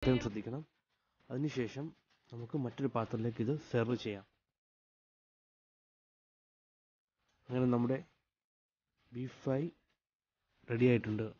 പ്രത്യേകം ശ്രദ്ധിക്കണം. അതിനുശേഷം നമുക്ക് മറ്റൊരു പാത്രത്തിലേക്ക് ഇത് സെർവ് ചെയ്യാം. അങ്ങനെ നമ്മുടെ ബീഫ് ഫ്രൈ റെഡി ആയിട്ടുണ്ട്.